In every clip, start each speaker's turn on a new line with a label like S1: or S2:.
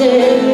S1: day.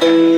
S1: Thank you.